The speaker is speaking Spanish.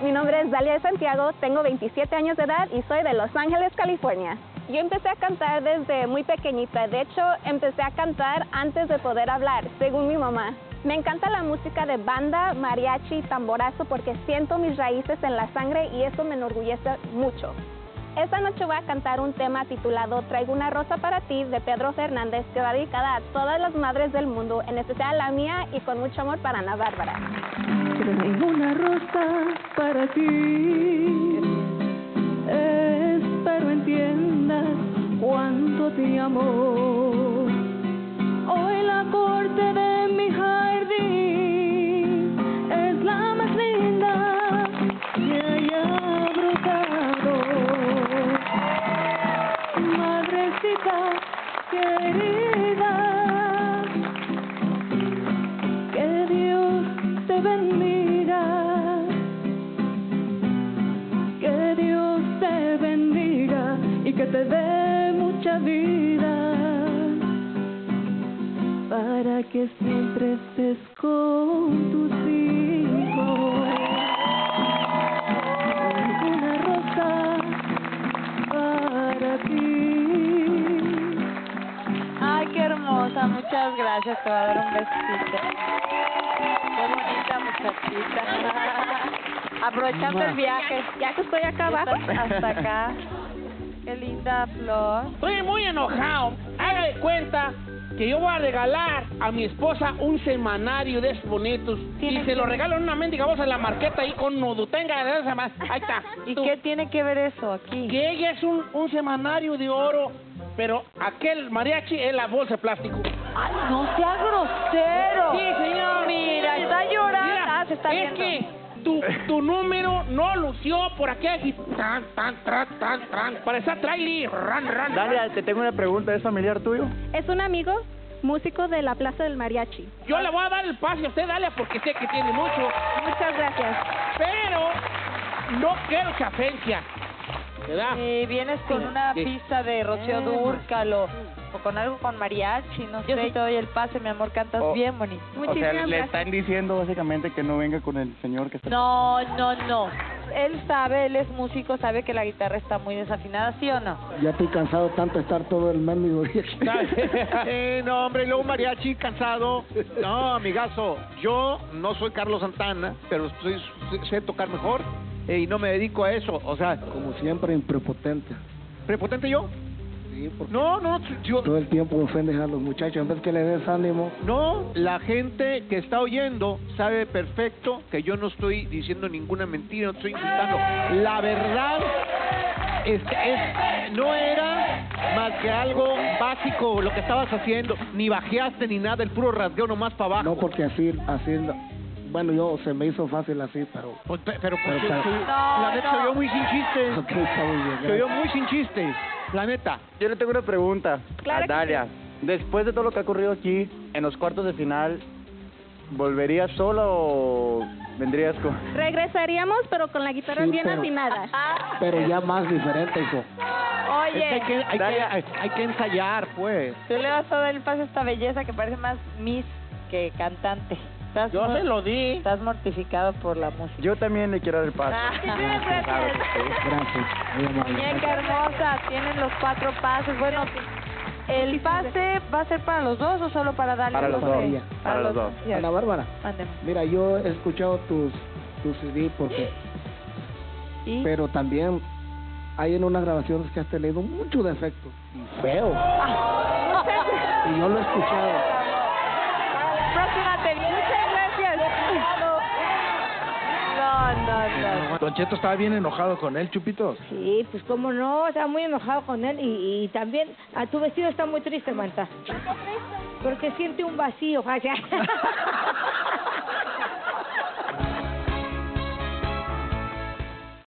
Mi nombre es Dalia de Santiago, tengo 27 años de edad y soy de Los Ángeles, California. Yo empecé a cantar desde muy pequeñita, de hecho empecé a cantar antes de poder hablar, según mi mamá. Me encanta la música de banda, mariachi y tamborazo porque siento mis raíces en la sangre y eso me enorgullece mucho. Esta noche voy a cantar un tema titulado Traigo una rosa para ti de Pedro Fernández que va dedicada a todas las madres del mundo, en especial la mía y con mucho amor para Ana Bárbara. Traigo una rosa para ti. Espero entiendas cuánto te amo. Te dé mucha vida para que siempre estés con tus hijos. Una rosa para ti. Ay, qué hermosa, muchas gracias, te voy a dar un besito. Qué bonita muchachita. Aprovechando el viaje. Ya que estoy acá abajo. Hasta acá. Qué linda flor. Estoy muy enojado. Haga de cuenta que yo voy a regalar a mi esposa un semanario de esos bonitos. Y se lo regalo en una mendiga bolsa en la marqueta ahí con esa ma- Ahí está. ¿Y Tú. qué tiene que ver eso aquí? Que ella es un, un semanario de oro, pero aquel mariachi es la bolsa de plástico. Ay, no sea grosero. Sí, señor. Mira, está llorando. Mira, Ah, se está es viendo. que tu, tu número no lució por aquí tan, tan, tan, tan, tan. Para esa trailer, ran, ran, Dalia, ran. te tengo una pregunta, ¿es familiar tuyo? Es un amigo músico de la Plaza del Mariachi. Yo le voy a dar el pase a usted, Dalia, porque sé que tiene mucho. Muchas gracias. Pero no quiero chafencia. ¿Verdad? Y vienes con una Sí. pista de Rocío Dúrcalo o con algo con mariachi, no Yo sé. sí. te doy el pase, mi amor, cantas Oh. bien bonito. O sea, Muchísimas le gracias. están diciendo básicamente que no venga con el señor que está... No, no, no. Él sabe, él es músico, sabe que la guitarra está muy desafinada, ¿sí o no? Ya estoy cansado de tanto estar todo el mendigo. Eh, no, hombre, y luego mariachi cansado. No, amigazo, yo no soy Carlos Santana, pero soy- sé tocar mejor eh, y no me dedico a eso. O sea, Como siempre, imprepotente. ¿prepotente yo? Sí, No, no, yo... todo el tiempo ofendes a los muchachos. En vez que le des ánimo, No, la gente que está oyendo sabe perfecto que yo no estoy diciendo ninguna mentira, no estoy insultando. La verdad es es, no era más que algo básico lo que estabas haciendo. Ni bajeaste ni nada, el puro rasgueo nomás para abajo. no porque así, así, bueno, yo se me hizo fácil así, pero... Pues, pe- pero pues, Pero, se- se- No, la neta no. se oyó muy sin chistes. Ok, está muy bien. Se oyó muy sin chistes, la neta. Yo le tengo una pregunta Claro a Dalia. Después de todo lo que ha ocurrido aquí, en los cuartos de final, ¿volverías sola o vendrías con...? Regresaríamos, pero con la guitarra Sí, bien pero- afinada. Pero ya más diferente, hijo. Es que hay, Oye, que, hay, que, hay, que ensayar, pues. tú le vas a dar el pase a esta belleza que parece más Miss que cantante. Estás, Yo se lo di. estás mortificado por la música. Yo también le quiero dar el paso. Ah. Gracias. Muñeca hermosa, tienen los cuatro pases. Bueno, ¿el pase va a ser para los dos o solo para darle? Para los dos, María. para los dos. Ya, Ana Bárbara, mándeme. mira, yo he escuchado tus, tus CD porque... ¿Y? Pero también hay en unas grabaciones que has tenido mucho defecto y feo. Ah. Y yo lo he escuchado. Próxima te Muchas gracias. No. Don Cheto estaba bien enojado con él, Chupito. Sí, pues cómo no, estaba muy enojado con él y, y también a tu vestido está muy triste, Marta. Porque siente un vacío, vaya.